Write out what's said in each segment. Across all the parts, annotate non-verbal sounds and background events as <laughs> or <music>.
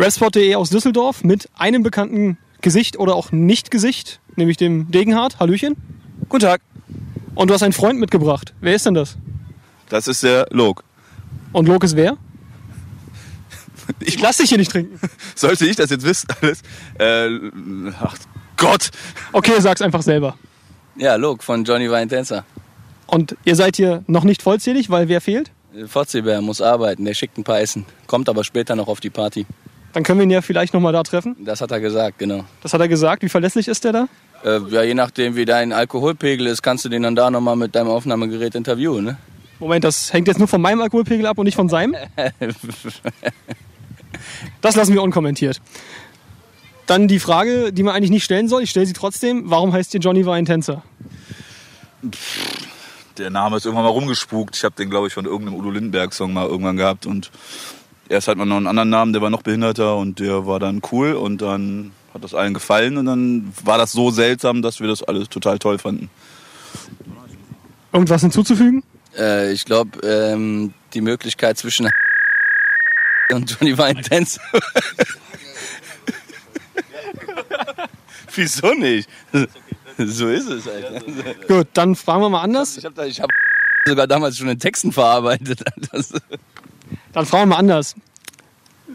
Rapspot.de aus Düsseldorf mit einem bekannten Gesicht oder auch Nicht-Gesicht, nämlich dem Degenhardt. Hallöchen. Guten Tag. Und du hast einen Freund mitgebracht. Wer ist denn das? Das ist der Log. Und Log ist wer? Ich <laughs> Ich lass dich hier nicht trinken. <laughs> Sollte ich das jetzt wissen alles? Äh, ach Gott. Okay, sag's einfach selber. Ja, Luke von Johnny Weintenzer. Und ihr seid hier noch nicht vollzählig, weil wer fehlt? Fotzeberg muss arbeiten, der schickt ein paar Essen. Kommt aber später noch auf die Party. Dann können wir ihn ja vielleicht nochmal da treffen. Das hat er gesagt, genau. Das hat er gesagt. Wie verlässlich ist der da? Äh, ja, je nachdem, wie dein Alkoholpegel ist, kannst du den dann da nochmal mit deinem Aufnahmegerät interviewen, ne? Moment, das hängt jetzt nur von meinem Alkoholpegel ab und nicht von seinem? <laughs> Das lassen wir unkommentiert. Dann die Frage, die man eigentlich nicht stellen soll, ich stelle sie trotzdem. Warum heißt ihr Johnny Weintenzer? Der Name ist irgendwann mal rumgespukt. Ich habe den, glaube ich, von irgendeinem Udo Lindenberg-Song mal irgendwann gehabt. Und erst hat man noch einen anderen Namen, der war noch behinderter und der war dann cool. Und dann hat das allen gefallen. Und dann war das so seltsam, dass wir das alles total toll fanden. Irgendwas hinzuzufügen? Äh, ich glaube, ähm, die Möglichkeit zwischen <laughs> und Johnny Weintenzer. <laughs> Wieso nicht? <laughs> so ist es, Alter. Gut, dann fragen wir mal anders. Ich habe ich hab sogar damals schon in Texten verarbeitet. Dann fragen wir mal anders.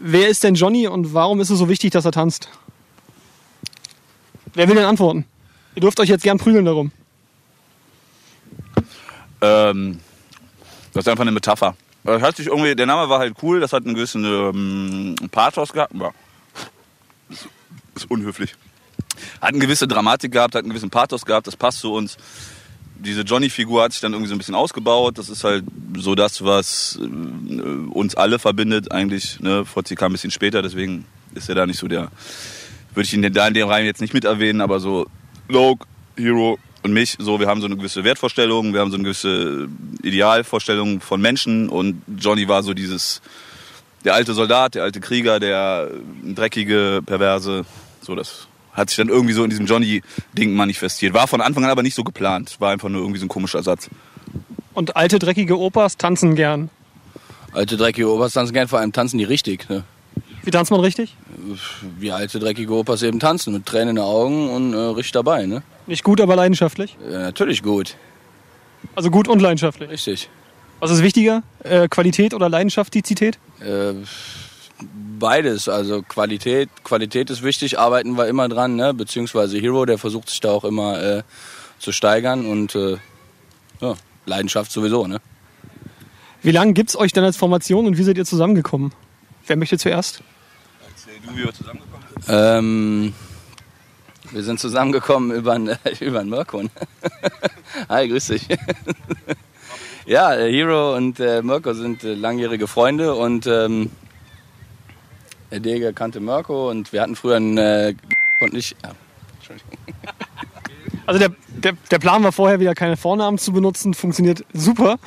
Wer ist denn Johnny und warum ist es so wichtig, dass er tanzt? Wer will denn antworten? Ihr dürft euch jetzt gern prügeln darum. Ähm, das ist einfach eine Metapher. Das hat sich irgendwie, der Name war halt cool, das hat einen gewissen ähm, Pathos gehabt. Ja. Ist, unhöflich. Hat eine gewisse Dramatik gehabt, hat einen gewissen Pathos gehabt, das passt zu uns. Diese Johnny-Figur hat sich dann irgendwie so ein bisschen ausgebaut. Das ist halt so das, was äh, uns alle verbindet eigentlich. Ne? Fotzi kam ein bisschen später, deswegen ist er da nicht so der. Würde ich ihn da in dem Reim jetzt nicht mit erwähnen, aber so Loke, Hero und mich, so wir haben so eine gewisse Wertvorstellung, wir haben so eine gewisse Idealvorstellung von Menschen und Johnny war so dieses der alte Soldat, der alte Krieger, der dreckige, perverse, so das hat sich dann irgendwie so in diesem Johnny-Ding manifestiert. War von Anfang an aber nicht so geplant. War einfach nur irgendwie so ein komischer Satz. Und alte, dreckige Opas tanzen gern. alte dreckige Opas tanzen gern, vor allem tanzen die richtig. Ne? Wie tanzt man richtig? Wie alte dreckige Opas eben tanzen, mit Tränen in den Augen und äh, richtig dabei. Ne? Nicht gut, aber leidenschaftlich. Ja, natürlich gut, Also gut und leidenschaftlich. richtig. Was ist wichtiger? Äh, Qualität oder Leidenschaftizität? Äh, beides, also Qualität, Qualität ist wichtig, arbeiten wir immer dran, ne? beziehungsweise Hero, der versucht sich da auch immer äh, zu steigern und äh, ja, Leidenschaft sowieso. Ne? Wie lange gibt es euch denn als Formation und wie seid ihr zusammengekommen? Wer möchte zuerst? Erzähl du, wie wir zusammengekommen sind. Ähm, wir sind zusammengekommen über einen <laughs> über einen Mirko. ne? <laughs> Hi, grüß dich. <laughs> ja, äh, Hero und äh, Mirko sind äh, langjährige Freunde und ähm, der Dege kannte Mirko und wir hatten früher einen äh, und nicht. Ja, Entschuldigung. Also der, der, der Plan war vorher wieder keine Vornamen zu benutzen, funktioniert super.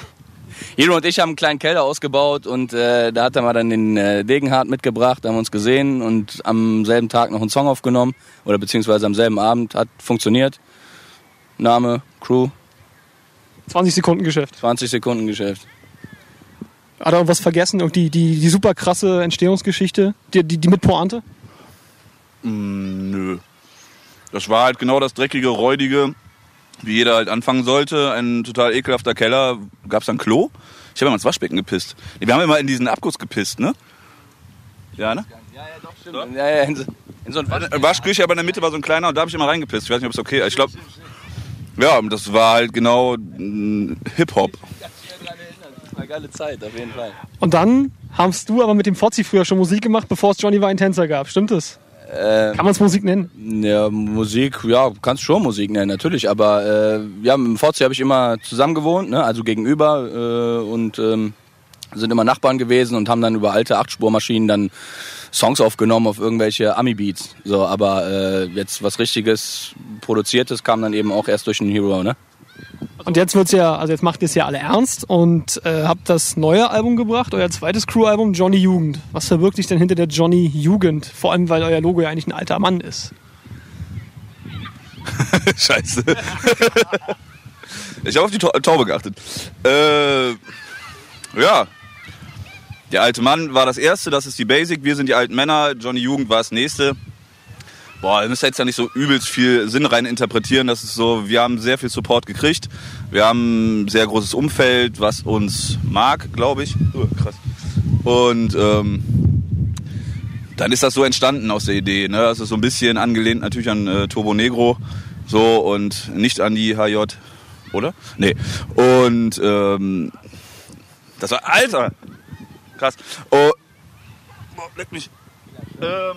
Hero und ich haben einen kleinen Keller ausgebaut und äh, da hat er mal dann den äh, Degenhardt mitgebracht, haben uns gesehen und am selben Tag noch einen Song aufgenommen oder beziehungsweise am selben Abend hat funktioniert. Name, Crew, 20 Sekunden Geschäft. 20 Sekunden Geschäft. Hat er irgendwas vergessen? Und die, die, die super krasse Entstehungsgeschichte? Die, die, die mit Pointe? Mm, nö. Das war halt genau das dreckige, räudige, wie jeder halt anfangen sollte. Ein total ekelhafter Keller. Gab's da ein Klo? Ich habe immer ins Waschbecken gepisst. Wir haben immer in diesen Abguss gepisst, ne? Ja, ne? Ja, ja, doch, stimmt. Ja, ja, in so, in so ein Wasch Eine Waschküche, aber in der Mitte war so ein kleiner und da habe ich immer reingepisst. Ich weiß nicht, ob es okay ist. Ich glaube, ja, und das war halt genau mm, Hip-Hop. Eine geile Zeit, auf jeden Fall. Und dann hast du aber mit dem Fozzi früher schon Musik gemacht, bevor es Johnny war ein Tänzer gab. Stimmt das? Äh, Kann man es Musik nennen? ja, Musik, ja, kannst schon Musik nennen, natürlich. Aber äh, ja, mit dem Forzi habe ich immer zusammen gewohnt, ne? also gegenüber. Äh, und ähm, sind immer Nachbarn gewesen und haben dann über alte Achtspurmaschinen dann Songs aufgenommen auf irgendwelche Ami-Beats. So, aber äh, jetzt was richtiges Produziertes kam dann eben auch erst durch den Hero, ne? Und jetzt wird's ja, also jetzt macht ihr es ja alle ernst und äh, habt das neue Album gebracht, euer zweites Crew-Album Johnny Jugend. Was verbirgt sich denn hinter der Johnny Jugend? Vor allem, weil euer Logo ja eigentlich ein alter Mann ist. <laughs> Scheiße. ich habe auf die Tau- Taube geachtet. Äh, ja. Der alte Mann war das erste, das ist die Basic. Wir sind die alten Männer. Johnny Jugend war das nächste. Boah, ihr müsst jetzt ja nicht so übelst viel Sinn rein interpretieren. Das ist so, wir haben sehr viel Support gekriegt. Wir haben ein sehr großes Umfeld, was uns mag, glaube ich. Oh, krass. Und ähm, dann ist das so entstanden aus der Idee. Ne? Das ist so ein bisschen angelehnt natürlich an äh, Turbo Negro. So und nicht an die HJ, oder? Nee. Und ähm, das war. Alter! Krass. Oh, oh leck mich. Ähm,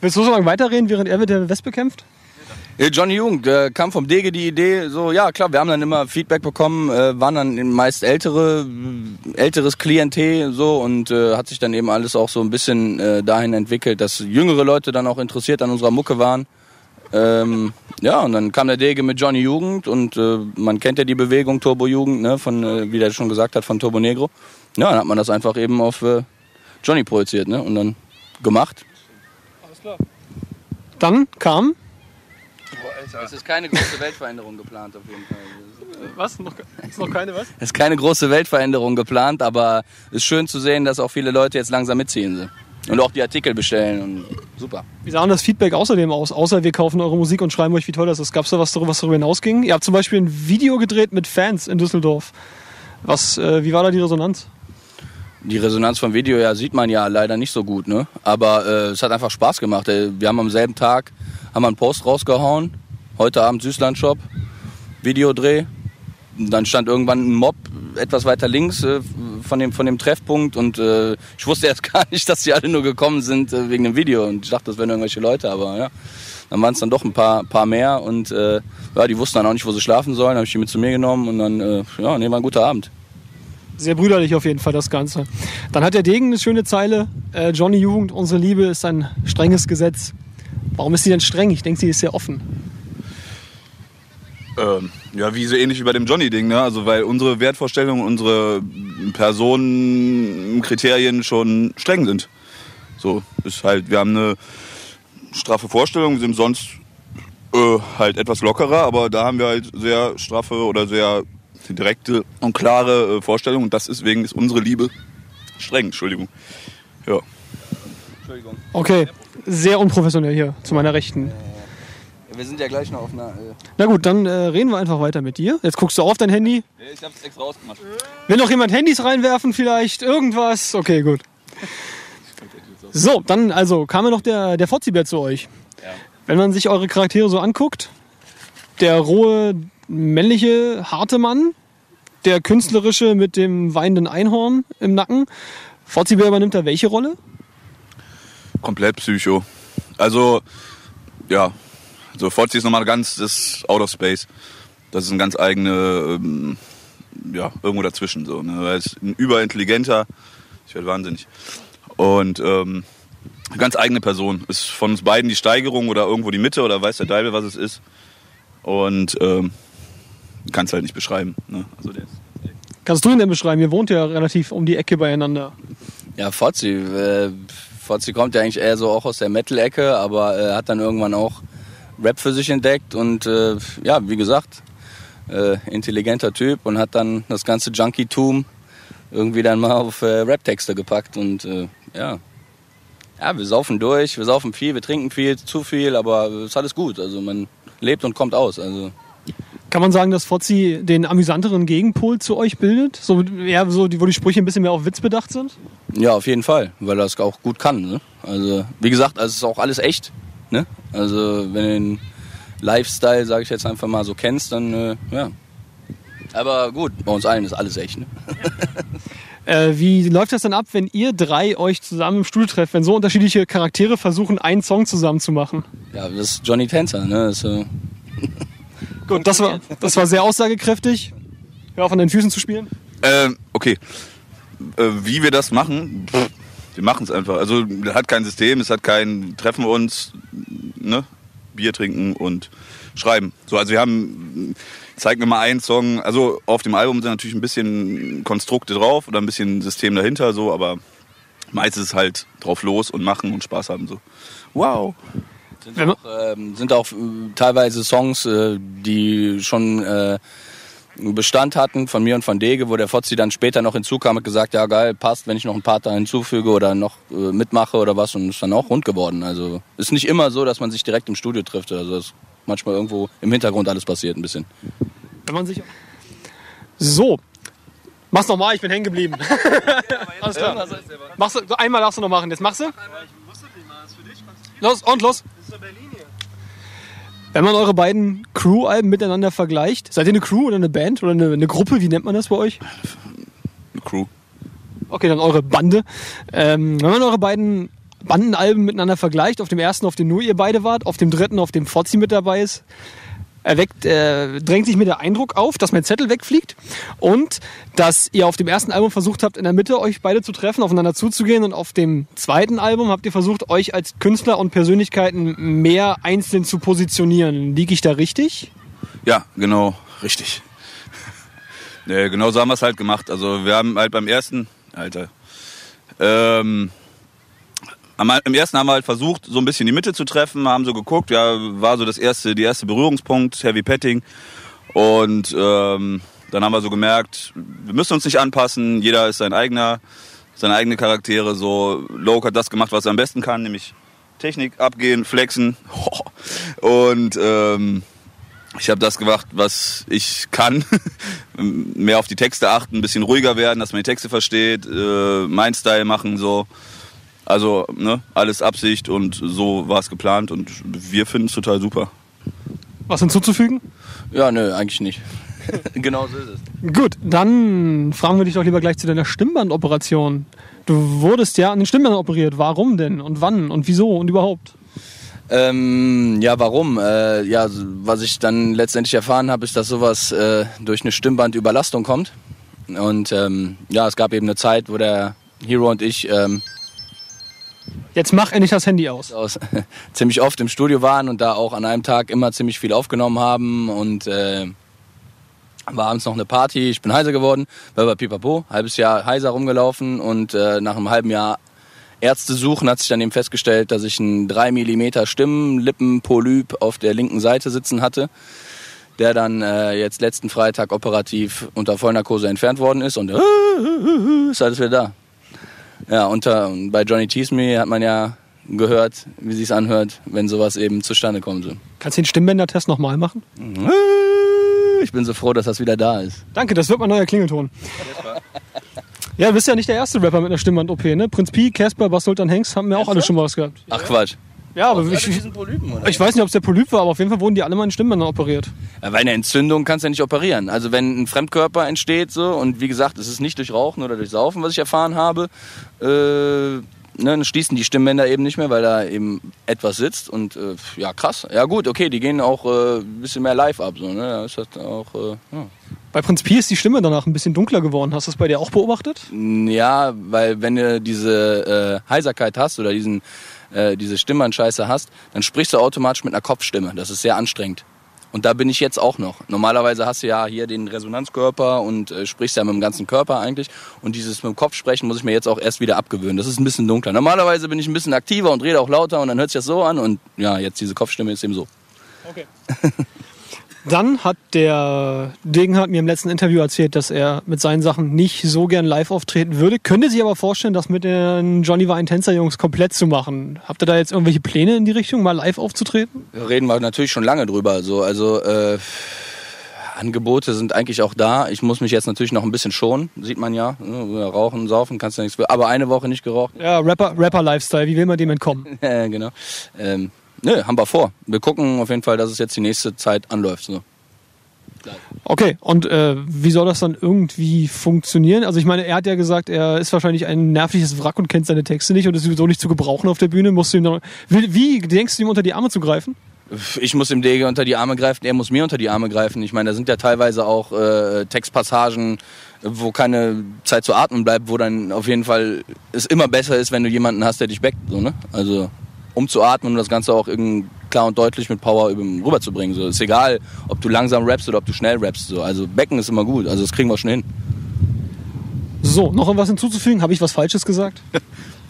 Willst du so lange weiterreden, während er mit der Wespe kämpft? Ja, Johnny Jung, der kam vom Dege die Idee, so ja klar, wir haben dann immer Feedback bekommen, äh, waren dann meist ältere, älteres Klientel so und äh, hat sich dann eben alles auch so ein bisschen äh, dahin entwickelt, dass jüngere Leute dann auch interessiert an unserer Mucke waren. Ähm, ja, und dann kam der Dege mit Johnny Jugend und äh, man kennt ja die Bewegung Turbo Jugend, ne, von, äh, wie der schon gesagt hat, von Turbo Negro. Ja, dann hat man das einfach eben auf äh, Johnny projiziert, ne, und dann gemacht. Dann kam. Es ist keine große Weltveränderung geplant auf jeden Fall. Was? Noch, ist noch keine was? Es ist keine große Weltveränderung geplant, aber es ist schön zu sehen, dass auch viele Leute jetzt langsam mitziehen. sind. Und auch die Artikel bestellen und super. Wie sah denn das Feedback außerdem aus? Außer wir kaufen eure Musik und schreiben euch, wie toll das ist. Gab es da was, darüber- was darüber hinausging? Ihr habt zum Beispiel ein Video gedreht mit Fans in Düsseldorf. Was, äh, wie war da die Resonanz? Die Resonanz vom Video ja sieht man ja leider nicht so gut, ne? Aber äh, es hat einfach Spaß gemacht. Äh, Wir haben am selben Tag haben einen Post rausgehauen. Heute Abend Süßland Shop, Videodreh. Dann stand irgendwann ein Mob etwas weiter links äh, von, dem, von dem Treffpunkt und äh, ich wusste erst <laughs> gar nicht, dass die alle nur gekommen sind äh, wegen dem Video und ich dachte, das wären irgendwelche Leute, aber ja. Dann waren es dann doch ein paar, paar mehr und äh, ja, die wussten dann auch nicht, wo sie schlafen sollen. habe ich die mit zu mir genommen und dann, ja, nee, war ein guter Abend. Sehr brüderlich auf jeden Fall das Ganze. Dann hat der Degen eine schöne Zeile. Äh, Johnny Jugend, unsere Liebe ist ein strenges Gesetz. Warum ist sie denn streng? Ich denke, sie ist sehr offen. Ähm, ja, wie so ähnlich wie bei dem Johnny-Ding, ne? Also weil unsere Wertvorstellungen, unsere Personenkriterien schon streng sind. So, ist halt, wir haben eine straffe Vorstellung, sind sonst äh, halt etwas lockerer, aber da haben wir halt sehr straffe oder sehr direkte und klare äh, Vorstellungen und deswegen ist unsere Liebe streng, Entschuldigung. Ja. Entschuldigung. Okay, sehr unprofessionell hier zu meiner Rechten. Wir sind ja gleich noch auf einer. Äh Na gut, dann äh, reden wir einfach weiter mit dir. Jetzt guckst du auf dein Handy. Ich hab's extra rausgemacht. Will noch jemand Handys reinwerfen vielleicht? Irgendwas? Okay, gut. So, dann also kam ja noch der, der Fotzibär zu euch. Wenn man sich eure Charaktere so anguckt, der rohe, männliche, harte Mann, der künstlerische mit dem weinenden Einhorn im Nacken. Fotzibär übernimmt da welche Rolle? komplett Psycho. Also, ja, so Fozzi ist nochmal ganz, das ist out of space. Das ist ein ganz eigene, ähm, ja, irgendwo dazwischen so. Ne? Er ist ein überintelligenter, ich werde wahnsinnig. Und ähm, ganz eigene Person. Ist von uns beiden die Steigerung oder irgendwo die Mitte oder weiß der Deibel, was es ist. Und ähm, kann es halt nicht beschreiben. Ne? Also der Kannst du ihn denn beschreiben? Ihr wohnt ja relativ um die Ecke beieinander. Ja, Fozzi. Äh, Fozzi kommt ja eigentlich eher so auch aus der Metal-Ecke, aber äh, hat dann irgendwann auch Rap für sich entdeckt und äh, ja, wie gesagt, äh, intelligenter Typ und hat dann das ganze Junkie-Tum irgendwie dann mal auf äh, Rap-Texte gepackt und äh, ja. Ja, wir saufen durch, wir saufen viel, wir trinken viel, zu viel, aber es ist alles gut. Also man lebt und kommt aus. Also Kann man sagen, dass Fozzi den amüsanteren Gegenpol zu euch bildet? So, eher so, wo die Sprüche ein bisschen mehr auf Witz bedacht sind? Ja, auf jeden Fall, weil er es auch gut kann. Ne? Also, wie gesagt, also es ist auch alles echt. Ne? Also, wenn du den Lifestyle, sage ich jetzt einfach mal, so kennst, dann äh, ja. Aber gut, bei uns allen ist alles echt. Ne? <laughs> Äh, wie läuft das dann ab, wenn ihr drei euch zusammen im Studio trefft, wenn so unterschiedliche Charaktere versuchen, einen Song zusammen zu machen? Ja, das ist Johnny Tänzer. Ne? Das, äh, Gut, das war, das war sehr aussagekräftig. Hör auf, an den Füßen zu spielen. Ähm, okay. Äh, wie wir das machen, pff, wir machen es einfach. Also hat kein System, es hat kein Treffen uns, ne? Bier trinken und schreiben. So, also wir haben, zeig mir mal einen Song. Also auf dem Album sind natürlich ein bisschen Konstrukte drauf oder ein bisschen System dahinter, so, aber meistens ist es halt drauf los und machen und Spaß haben. So. Wow. Sind, auch, ähm, sind auch äh, teilweise Songs, äh, die schon äh, einen Bestand hatten von mir und von Dege, wo der Fotzi dann später noch hinzukam und gesagt, ja geil, passt, wenn ich noch einen Part da hinzufüge oder noch äh, mitmache oder was und ist dann auch rund geworden. Also ist nicht immer so, dass man sich direkt im Studio trifft. Also ist manchmal irgendwo im Hintergrund alles passiert ein bisschen. Wenn man sich. So. Mach's nochmal, ich bin hängen geblieben. <laughs> Alles klar. Machst du, einmal darfst du noch machen. Jetzt machst du? Los, und los. Wenn man eure beiden Crew-Alben miteinander vergleicht, seid ihr eine Crew oder eine Band oder eine, eine Gruppe? Wie nennt man das bei euch? Eine Crew. Okay, dann eure Bande. Ähm, wenn man eure beiden Bandenalben miteinander vergleicht, auf dem ersten, auf dem nur ihr beide wart, auf dem dritten, auf dem Fozzi mit dabei ist, erweckt, äh, drängt sich mir der Eindruck auf, dass mein Zettel wegfliegt und dass ihr auf dem ersten Album versucht habt, in der Mitte euch beide zu treffen, aufeinander zuzugehen und auf dem zweiten Album habt ihr versucht, euch als Künstler und Persönlichkeiten mehr einzeln zu positionieren. Liege ich da richtig? Ja, genau, richtig. nee, <laughs> genau so haben wir es halt gemacht. Also wir haben halt beim ersten, Alter, ähm, im ersten haben wir halt versucht, so ein bisschen die Mitte zu treffen, haben so geguckt, ja, war so das erste, die erste Berührungspunkt, Heavy Petting. Und ähm, dann haben wir so gemerkt, wir müssen uns nicht anpassen, jeder ist sein eigener, seine eigene Charaktere. So, Loke hat das gemacht, was er am besten kann, nämlich Technik abgehen, flexen. <laughs> Und ähm, ich habe das gemacht, was ich kann. <laughs> Mehr auf die Texte achten, ein bisschen ruhiger werden, dass man die Texte versteht, äh, mein Style machen, so. Also, ne, alles Absicht und so war es geplant und wir finden es total super. Was hinzuzufügen? Ja, nö, eigentlich nicht. <laughs> genau so ist es. Gut, dann fragen wir dich doch lieber gleich zu deiner Stimmbandoperation. Du wurdest ja an den Stimmbändern operiert. Warum denn? Und wann? Und wieso? Und überhaupt? Ähm, ja, warum? Äh, ja, was ich dann letztendlich erfahren habe, ist, dass sowas äh, durch eine Stimmbandüberlastung kommt. Und ähm, ja, es gab eben eine Zeit, wo der Hero und ich ähm, Jetzt mach endlich das Handy aus. aus, <laughs> ziemlich oft im Studio waren und da auch an einem Tag immer ziemlich viel aufgenommen haben und äh, war abends noch eine Party. Ich bin heiser geworden, war bei Pipapo, halbes Jahr heiser rumgelaufen und äh, nach einem halben Jahr Ärzte suchen hat sich dann eben festgestellt, dass ich einen 3 mm Stimmenlippenpolyp auf der linken Seite sitzen hatte, der dann äh, jetzt letzten Freitag operativ unter Vollnarkose entfernt worden ist und äh, <laughs> ist alles wieder da. Ja, unter, bei Johnny Tease Me hat man ja gehört, wie sich's anhört, wenn sowas eben zustande kommt. So. Kannst du den Stimmbänder-Test nochmal machen? Ich bin so froh, dass das wieder da ist. Danke, das wird mein neuer Klingelton. Ja, du bist ja nicht der erste Rapper mit einer Stimmband-OP, ne? Prinz Pi, Casper, Bas Sultan Hengst haben wir auch alle schon mal was gehabt. Ach Quatsch. Ja, aber ich, ich, ich weiß nicht, ob es der Polyp war, aber auf jeden Fall wurden die alle mal in Stimmbändern operiert. Ja, Weil eine Entzündung kannst du ja nicht operieren. Also wenn ein Fremdkörper entsteht so und wie gesagt, es ist nicht durch Rauchen oder durch Saufen, was ich erfahren habe, äh, ne, dann schließen die Stimmbänder eben nicht mehr, weil da eben etwas sitzt und äh, ja krass. Ja gut, okay, die gehen auch äh, ein bisschen mehr live ab. So, ne? Da ist das auch, äh, ja. Bei Prinz Pi ist die Stimme danach ein bisschen dunkler geworden. Hast du das bei dir auch beobachtet? Ja, weil wenn du diese äh, Heiserkeit hast oder diesen, äh, diese Stimmbandscheiße hast, dann sprichst du automatisch mit einer Kopfstimme. Das ist sehr anstrengend. Und da bin ich jetzt auch noch. Normalerweise hast du ja hier den Resonanzkörper und äh, sprichst ja mit dem ganzen Körper eigentlich. Und dieses mit dem Kopf sprechen muss ich mir jetzt auch erst wieder abgewöhnen. Das ist ein bisschen dunkler. Normalerweise bin ich ein bisschen aktiver und rede auch lauter und dann hört sich das so an. Und ja, jetzt diese Kopfstimme ist eben so. Okay. <laughs> Dann hat der Degenhardt mir im letzten Interview erzählt, dass er mit seinen Sachen nicht so gern live auftreten würde. Könnte sich aber vorstellen, das mit den Johnny war Tänzer Jungs komplett zu machen. Habt ihr da jetzt irgendwelche Pläne in die Richtung, mal live aufzutreten? Reden wir natürlich schon lange drüber. So. Also äh, Angebote sind eigentlich auch da. Ich muss mich jetzt natürlich noch ein bisschen schonen, sieht man ja. Ne, Rauchen, saufen, kannst du nichts für. Aber eine Woche nicht geraucht. Ja, Rapper, Rapper-Lifestyle, wie will man dem entkommen? <laughs> Ja, genau. Ähm, nö, haben wir vor. Wir gucken auf jeden Fall, dass es jetzt die nächste Zeit anläuft. So. Okay, und äh, wie soll das dann irgendwie funktionieren? Also ich meine, er hat ja gesagt, er ist wahrscheinlich ein nervliches Wrack und kennt seine Texte nicht und ist sowieso nicht zu gebrauchen auf der Bühne. Musst du ihm dann, wie, wie denkst du ihm unter die Arme zu greifen? Ich muss dem Dege unter die Arme greifen, er muss mir unter die Arme greifen. Ich meine, da sind ja teilweise auch äh, Textpassagen, wo keine Zeit zu atmen bleibt, wo dann auf jeden Fall es immer besser ist, wenn du jemanden hast, der dich backt. So, ne? Also um zu atmen und das Ganze auch irgendwie klar und deutlich mit Power über- rüberzubringen. So. Ist egal, ob du langsam rappst oder ob du schnell rappst. So. Also Becken ist immer gut, also das kriegen wir schon hin. So, noch was hinzuzufügen? Habe ich was Falsches gesagt? <laughs>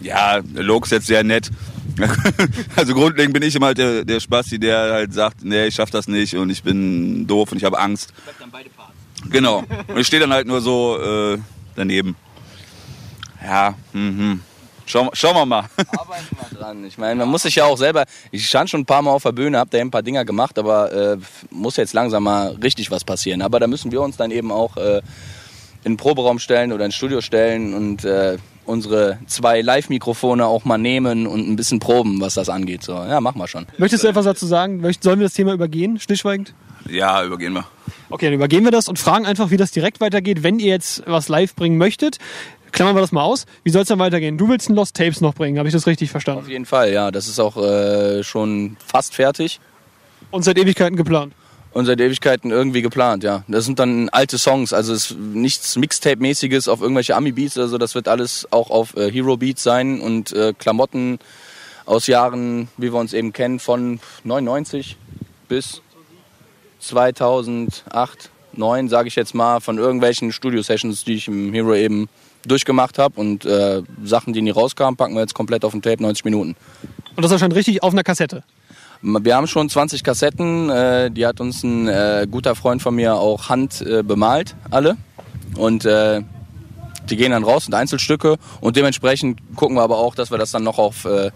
Ja, Loke ist jetzt sehr nett. <laughs> Also grundlegend bin ich immer halt der, der Spasti, der halt sagt, nee, ich schaff das nicht und ich bin doof und ich habe Angst. Genau. Und ich stehe dann halt nur so äh, daneben. Ja, mhm. Schauen, schauen wir mal. <laughs> Arbeiten wir dran. Ich meine, man muss sich ja auch selber. Ich stand schon ein paar Mal auf der Bühne, hab da ein paar Dinger gemacht, aber äh, muss jetzt langsam mal richtig was passieren. Aber da müssen wir uns dann eben auch äh, in den Proberaum stellen oder ins Studio stellen und äh, unsere zwei Live-Mikrofone auch mal nehmen und ein bisschen proben, was das angeht. So, ja, machen wir schon. Möchtest du etwas dazu sagen? Sollen wir das Thema übergehen, stillschweigend? Ja, übergehen wir. Okay, dann übergehen wir das und fragen einfach, wie das direkt weitergeht, wenn ihr jetzt was live bringen möchtet. Klammern wir das mal aus. Wie soll es dann weitergehen? Du willst ein Lost Tapes noch bringen, habe ich das richtig Auf verstanden? jeden Fall, ja. Das ist auch äh, schon fast fertig. Und seit Ewigkeiten geplant. Und seit Ewigkeiten irgendwie geplant, ja. Das sind dann alte Songs, also es ist nichts Mixtape-mäßiges auf irgendwelche Ami-Beats oder so. Das wird alles auch auf äh, Hero-Beats sein und äh, Klamotten aus Jahren, wie wir uns eben kennen, von 99 bis 2008, 9, sage ich jetzt mal, von irgendwelchen Studio-Sessions, die ich im Hero eben durchgemacht habe. Und äh, Sachen, die nie rauskamen, packen wir jetzt komplett auf den Tape, 90 Minuten. Und das erscheint richtig auf einer Kassette. Wir haben schon 20 Kassetten, äh, die hat uns ein äh, guter Freund von mir auch hand äh, bemalt, alle. Und äh, die gehen dann raus, sind Einzelstücke und dementsprechend gucken wir aber auch, dass wir das dann noch auf äh,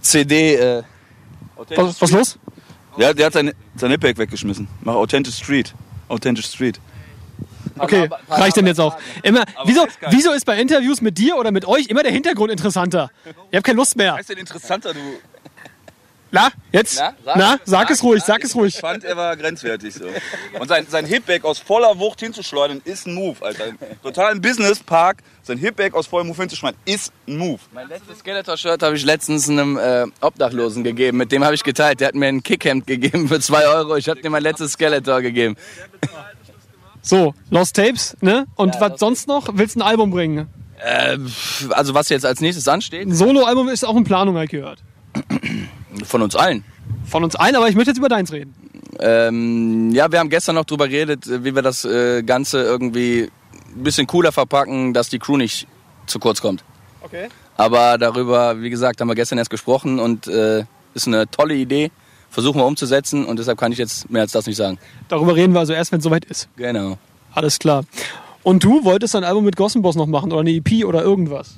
CD. Äh, Was, was los? Der, der hat sein, sein Hipback weggeschmissen. Mach Authentic Street. Authentic Street. Okay, reicht denn jetzt auch. Immer, wieso, wieso ist bei Interviews mit dir oder mit euch immer der Hintergrund interessanter? Ihr habt keine Lust mehr. ist denn interessanter, du? Na, jetzt? Na, Na, sag. sag, es ruhig, sag es ruhig. Ich fand, er war grenzwertig so. Und sein, sein Hipback aus voller Wucht hinzuschleudern, ist ein Move, Alter. Total im Businesspark, sein Hipback aus vollem Move hinzuschleudern, ist ein Move. mein letztes Skeletor-Shirt habe ich letztens einem äh, Obdachlosen gegeben. Mit dem habe ich geteilt. Der hat mir ein Kickhemd gegeben für 2 Euro. Ich habe dir mein letztes Skeletor gegeben. So, Lost Tapes, ne? Und was sonst noch? Willst du ein Album bringen? Äh, also was jetzt als nächstes ansteht, Ein Solo-Album ist auch in Planung, habe ich gehört. von uns allen. Von uns allen, aber ich möchte jetzt über deins reden. Ähm, ja, wir haben gestern noch drüber geredet, äh, wie wir das äh, Ganze irgendwie ein bisschen cooler verpacken, dass die Crew nicht zu kurz kommt. Okay. Aber darüber, wie gesagt, haben wir gestern erst gesprochen und äh, ist eine tolle Idee. Versuchen wir umzusetzen und deshalb kann ich jetzt mehr als das nicht sagen. Darüber reden wir also erst, wenn es soweit ist. Genau. Alles klar. Und du wolltest ein Album mit Gossen Boss noch machen oder eine EP oder irgendwas?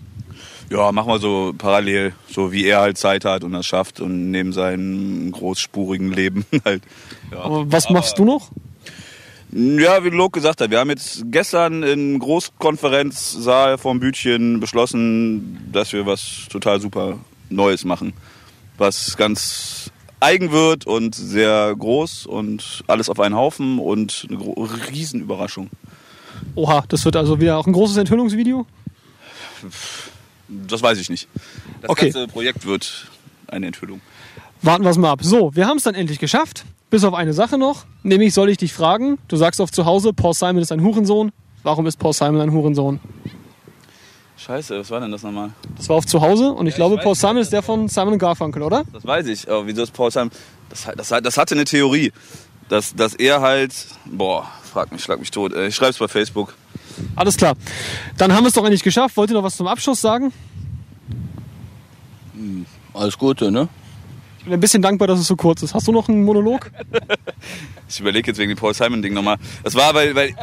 Ja, mach mal so parallel, so wie er halt Zeit hat und das schafft und neben seinem großspurigen Leben <laughs> halt. Ja. Aber was machst du noch? Ja, wie Lok gesagt hat, wir haben jetzt gestern im Großkonferenzsaal vom Bütchen beschlossen, dass wir was total super Neues machen. Was ganz eigen wird und sehr groß und alles auf einen Haufen und eine Riesenüberraschung. Oha, das wird also wieder auch ein großes Enthüllungsvideo? Das weiß ich nicht. Das Okay. ganze Projekt wird eine Enthüllung. Warten wir es mal ab. So, wir haben es dann endlich geschafft. Bis auf eine Sache noch. Nämlich soll ich dich fragen, du sagst oft zu Hause, Paul Simon ist ein Hurensohn. Warum ist Paul Simon ein Hurensohn? Scheiße, was war denn das nochmal? Das war auf zu Hause und ich glaube, weiß Paul. Simon ist der von Simon Garfunkel, oder? Das weiß ich, aber wieso ist Paul Simon? Das, hat- das, das hatte eine Theorie, dass, dass er halt. Boah, frag mich, schlag mich tot. Äh, Ich schreib's bei Facebook. Alles klar. Dann haben wir es doch endlich geschafft. Wollt ihr noch was zum Abschluss sagen? Alles Gute, ne? Ich bin ein bisschen dankbar, dass es so kurz ist. Hast du noch einen Monolog? <laughs> Ich überlege jetzt wegen dem Paul Simon-Ding nochmal. Das war, weil, weil,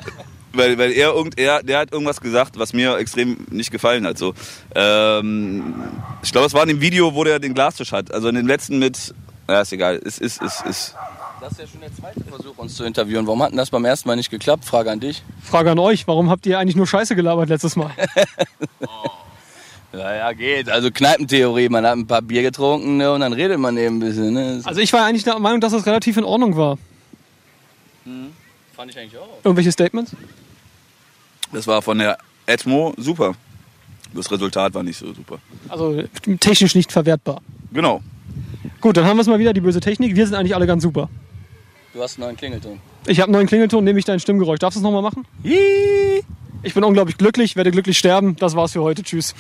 weil, weil er, irgend, er der hat irgendwas gesagt, was mir extrem nicht gefallen hat. So. Ähm, ich glaube, es war in dem Video, wo der den Glastisch hat. Also in dem letzten mit. Ja, ist egal. Ist, ist, ist, ist. Das ist ja schon der zweite Versuch, uns zu interviewen. Warum hat denn das beim ersten Mal nicht geklappt? Frage an dich. Frage an euch, warum habt ihr eigentlich nur Scheiße gelabert letztes Mal? <laughs> Ja, ja, geht. Also Kneipentheorie. Man hat ein paar Bier getrunken ne, und dann redet man eben ein bisschen. Ne? Also ich war eigentlich der Meinung, dass das relativ in Ordnung war. fand ich eigentlich auch. Irgendwelche Statements? Das war von der Atmo super. Das Resultat war nicht so super. Also technisch nicht verwertbar. Genau. Gut, dann haben wir es mal wieder, die böse Technik. Wir sind eigentlich alle ganz super. Du hast einen neuen Klingelton. Ich habe einen neuen Klingelton, nehme ich dein Stimmgeräusch. Darfst du es nochmal machen? Ich bin unglaublich glücklich, werde glücklich sterben. Das war's für heute. Tschüss.